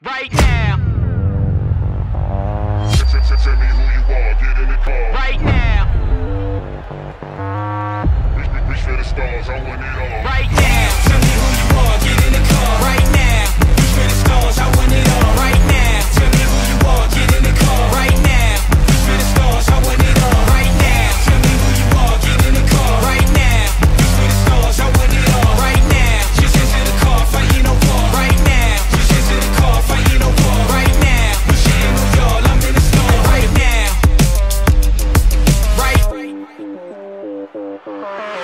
Right now, Tell, me who you are, get in the car. right now, Reach, reach, reach for the stars, I want it all. right now. Bye.